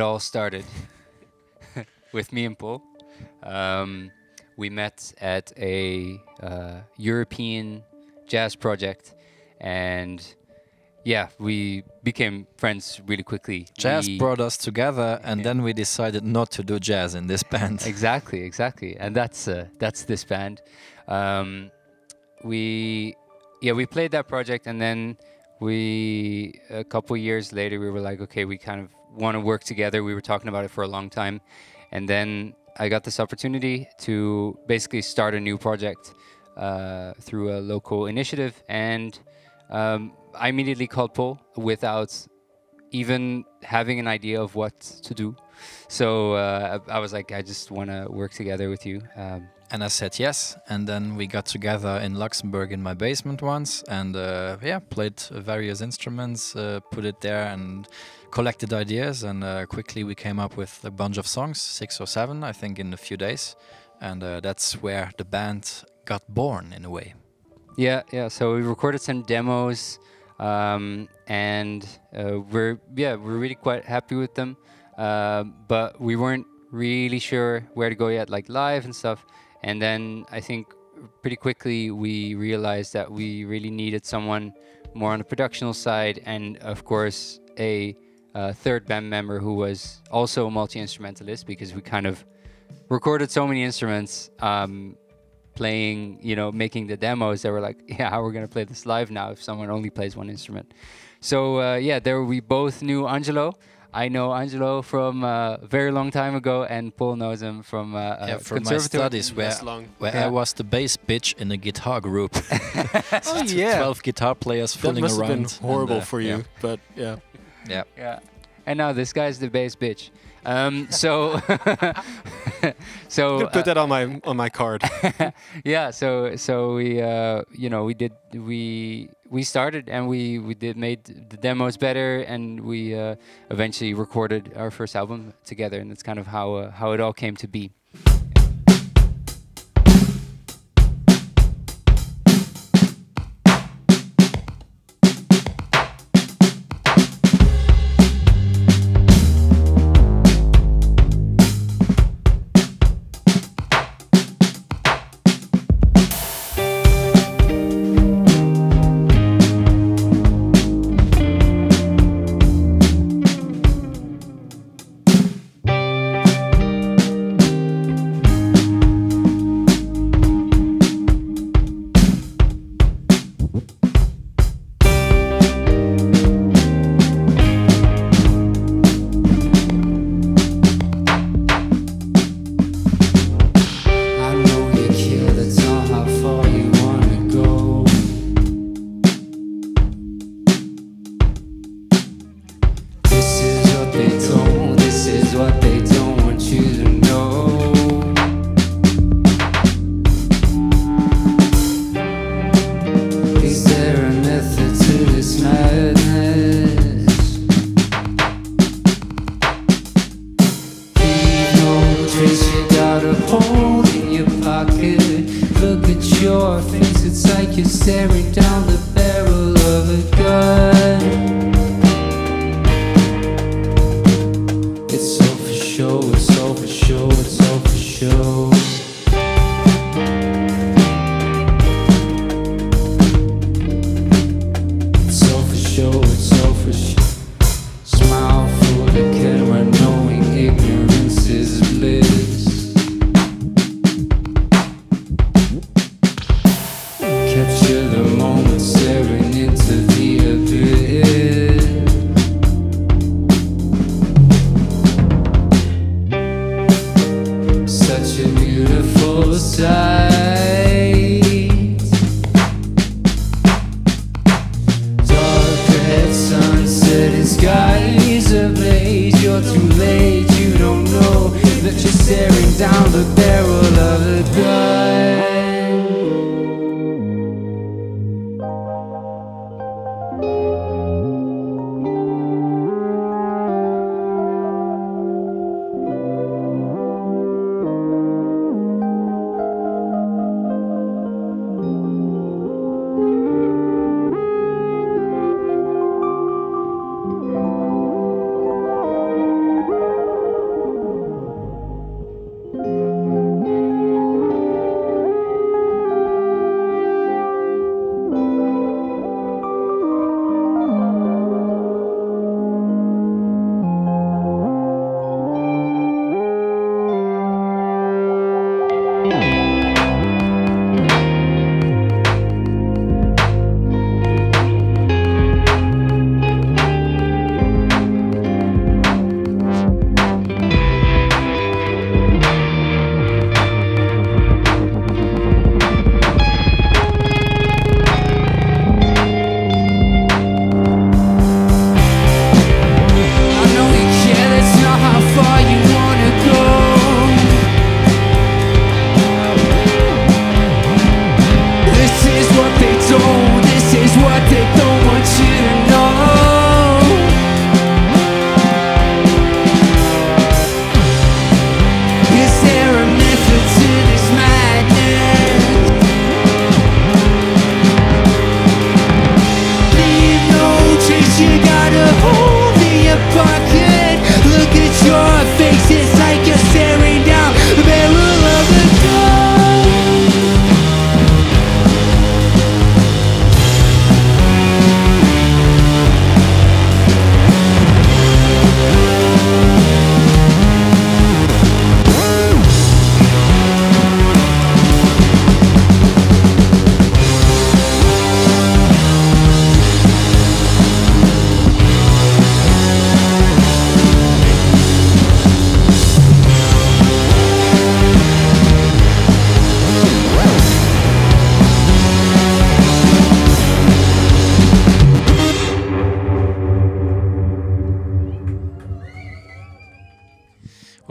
It all started with me and Pol. Um, we met at a uh, European jazz project, and yeah, we became friends really quickly. Jazz We- brought us together, and Yeah. then we decided not to do jazz in this band. exactly, exactly, and that's uh, that's this band. Um, we yeah we played that project, and then we a couple years later we were like, okay, we kind of want to work together. We were talking about it for a long time, and then I got this opportunity to basically start a new project uh, through a local initiative, and um, I immediately called Pol without even having an idea of what to do. So uh, I was like, I just want to work together with you. Um, And I said yes, and then we got together in Luxembourg in my basement once, and uh, yeah, played various instruments, uh, put it there, and collected ideas. And uh, quickly we came up with a bunch of songs, six or seven, I think, in a few days. And uh, that's where the band got born, in a way. yeah, yeah. So we recorded some demos, um, and uh, we're yeah we're really quite happy with them. Uh, but we weren't really sure where to go yet, like live and stuff. And then I think pretty quickly we realized that we really needed someone more on the productional side, and of course a uh, third band member who was also a multi instrumentalist because we kind of recorded so many instruments. Um, playing, you know, making the demos that were like, yeah, how we're gonna play this live now if someone only plays one instrument. So uh, yeah, there we both knew Angelo. I know Angelo from uh, a very long time ago, and Pol knows him from uh, yeah, uh, from my studies where long. where Yeah. I was the bass bitch in a guitar group. Oh yeah, Twelve guitar players that fooling must have around. been and, horrible uh, for you, yeah. but yeah. Yeah. Yeah. And now this guy's the bass bitch. Um, so, so You can put uh, that on my on my card. yeah. So so we uh, you know we did we we started and we we did made the demos better and we uh, eventually recorded our first album together and that's kind of how uh, how it all came to be. You got a hole in your pocket. Look at your face, it's like you're staring down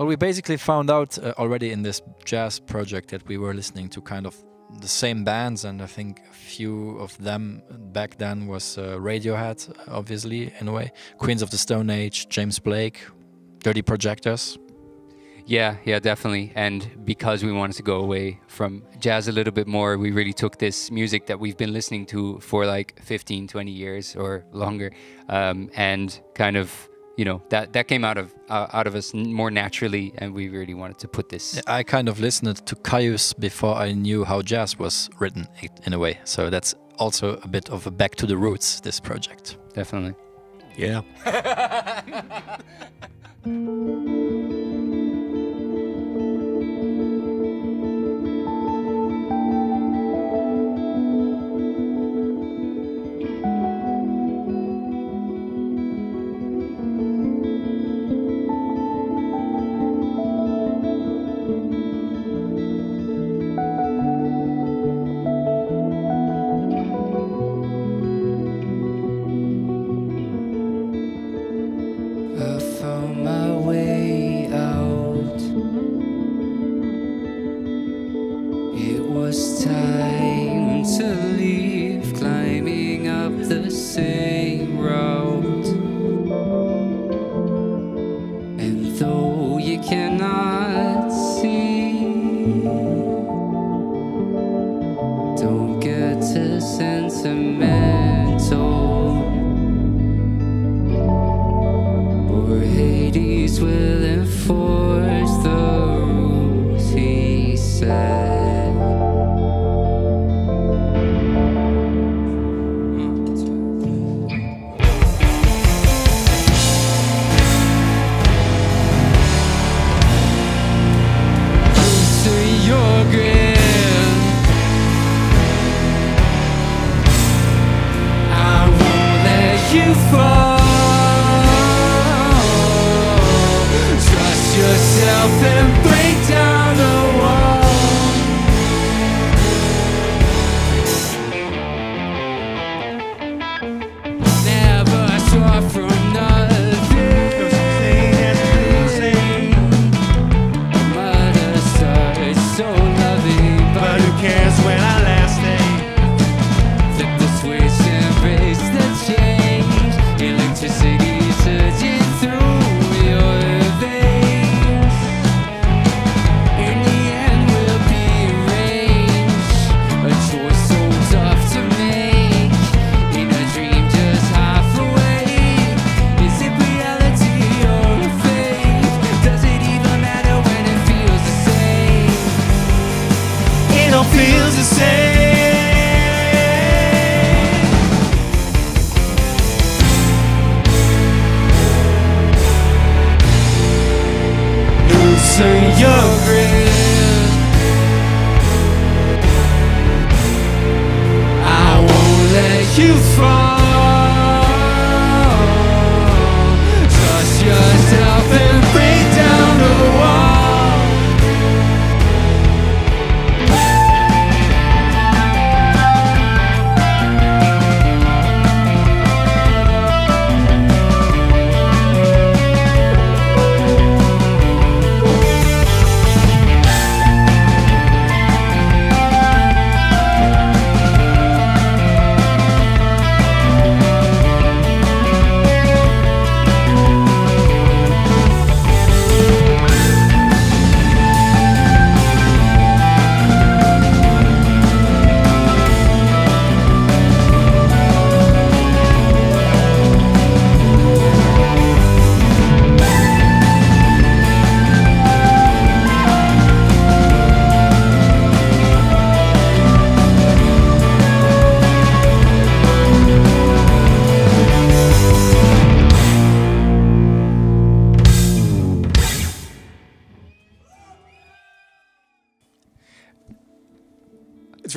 we basically found out uh, already in this jazz project that we were listening to kind of the same bands, and I think a few of them back then was uh, Radiohead, obviously in a way, Queens of the Stone Age, James Blake, Dirty Projectors. Yeah, yeah, definitely. And because we wanted to go away from jazz a little bit more, we really took this music that we've been listening to for like 15, 20 years or longer, um, and kind of, you know, that that came out of uh, out of us more naturally, and we really wanted to put this. I kind of listened to Kyuss before I knew how jazz was written in a way. So that's also a bit of a back to the roots, this project. Definitely. Yeah. Loosen your grip. I won't let you fall.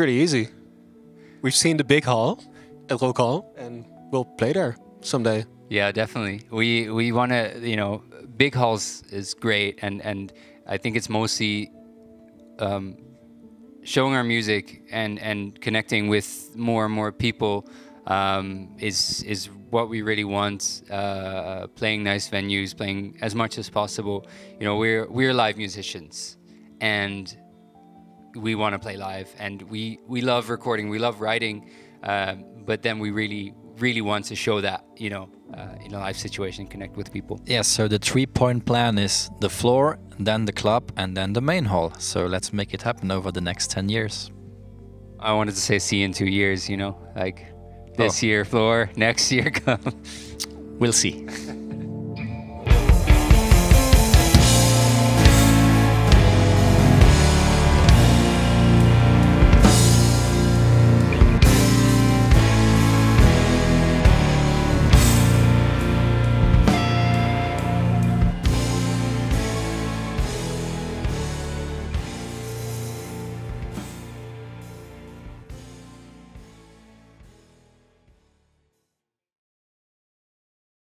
Really easy. We've seen the big hall at Rock and we'll play there someday. Yeah, definitely. We we want to, you know, big halls is great, and and I think it's mostly um, showing our music and and connecting with more and more people um, is is what we really want. Uh, playing nice venues, playing as much as possible. You know, we're we're live musicians, and we want to play live, and we we love recording, we love writing, um, but then we really really want to show that you know uh, in a live situation, connect with people. Yeah, so the three point plan is the floor, then the club, and then the main hall. So let's make it happen over the next 10 years. I wanted to say see you in two years, you know, like this Oh. year floor, next year come. We'll see.